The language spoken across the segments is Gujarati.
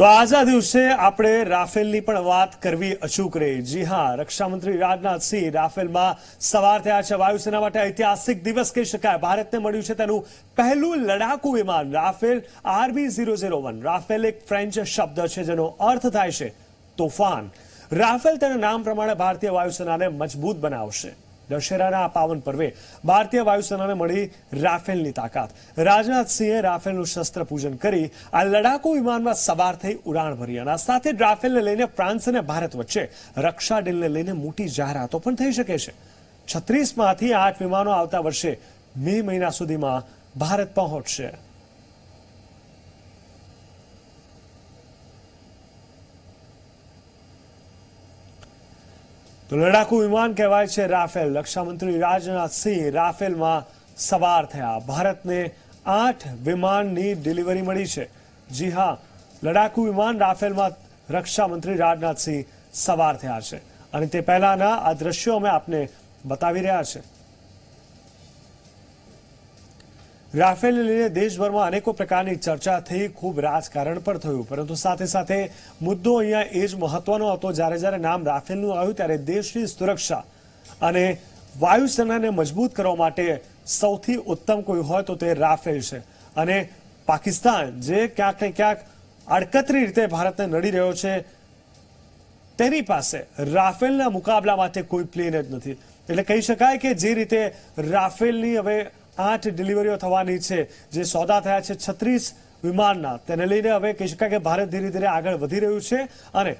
તો આજના દિવસે આપણે રાફેલની પણ વાત કરવી અચૂક રહી. જી હા, રક્ષામંત્રી રાજનાથસિંહ રાફેલમાં સવાર થયા છે. વાયુસેના માટે ઐતિહાસિક દિવસ કહી શકાય. ભારતને મળ્યું છે તેનું પહેલું લડાકુ વિમાન. Rafale RB zero zero one. Rafale એક ફ્રેન્ચ શબ્દ છે જેનો અર્થ થાય છે તોફાન. રાફેલ તેના નામ પ્રમાણે ભારતીય વાયુસેનાને મજબૂત બનાવશે. દશેરાના આ પાવન પર્વે ભારતીય વાયુસેનાને મળી રાફેલની તાકાત. રાજનાથસિંહે રાફેલનું શસ્ત્ર પૂજન કરી આ લડાકુ વિમાનમાં સવાર થઈ ઉડાણ ભરી અને સાથે રાફેલને લઈને ફ્રાન્સ અને ભારત વચ્ચે રક્ષા ડીલને લઈને મોટી જાહેરાતો પણ થઈ શકે છે. છત્રીસમાંથી આઠ વિમાનો આવતા વર્ષે મે મહિના સુધીમાં ભારત પહોંચશે. તો લડાકુ વિમાન કહેવાય છે રાફેલ. રક્ષામંત્રી રાજનાથસિંહ રાફેલમાં સવાર થયા. ભારતને આઠ વિમાનની ડિલિવરી મળી છે. જી હા, લડાકુ વિમાન રાફેલમાં રક્ષામંત્રી રાજનાથસિંહ સવાર થયા છે. અને તે પહેલાના આ દ્રશ્યો અમે આપને બતાવી રહ્યા છે. રાફેલને લઈને દેશભરમાં અનેકો પ્રકારની ચર્ચા થઈ, ખૂબ રાજકારણ પણ થયું. પરંતુ સાથે સાથે મુદ્દો અહીંયા એ જ મહત્વનો હતો, જ્યારે જ્યારે નામ રાફેલનું આવ્યું, ત્યારે દેશની સુરક્ષા અને વાયુસેનાને મજબૂત કરવા માટે સૌથી ઉત્તમ કોઈ હોય તો તે રાફેલ છે. અને પાકિસ્તાન, જે ક્યાંક ને ક્યાંક આડકતરી રીતે ભારતને નડી રહ્યો છે, તેની પાસે રાફેલના મુકાબલા માટે કોઈ પ્લેન જ નથી. એટલે કહી શકાય કે જે રીતે રાફેલની હવે આઠ ડિલિવરીઓ થવાની છે, જે સોદા થયા છે છત્રીસ વિમાનના. તેને લઈને હવે કહી શકાય કે ભારત ધીરે ધીરે આગળ વધી રહ્યું છે અને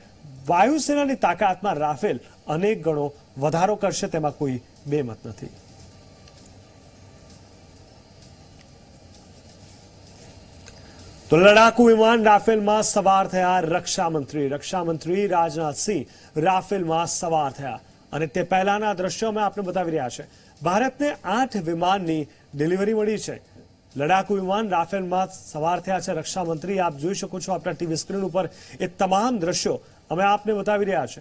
વાયુસેનાની તાકાતમાં રાફેલ અનેક ગણો વધારો કરશે, તેમાં કોઈ બેમત નથી. તો લડાકુ વિમાન રાફેલમાં સવાર થયા રક્ષામંત્રી. રક્ષામંત્રી રાજનાથસિંહ રાફેલમાં સવાર થયા. અને તે પહેલાના દ્રશ્યો અમે આપને બતાવી રહ્યા છે. ભારતને આઠ વિમાનની ડિલિવરી મળી છે. લડાકુ વિમાન રાફેલમાં સવાર થયા છે. રક્ષામંત્રી, આપ જોઈ શકો છો આપણા ટીવી સ્ક્રીન ઉપર એ તમામ દ્રશ્યો અમે આપને બતાવી રહ્યા છે.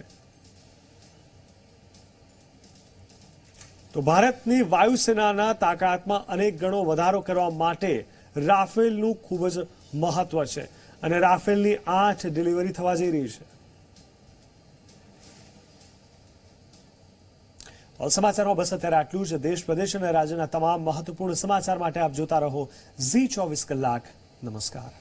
તો ભારતની વાયુસેનાના તાકાતમાં અનેક ગણો વધારો કરવા માટે રાફેલનું ખૂબ જ મહત્વ છે. અને રાફેલની આઠ ડિલિવરી થવા જઈ રહી છે. હાલ સમાચારમાં બસ અત્યારે આટલું જ દેશ પ્રદેશ અને રાજ્યના તમામ મહત્વપૂર્ણ સમાચાર માટે આપ જોતા રહો ઝી ચોવીસ કલાક. નમસ્કાર.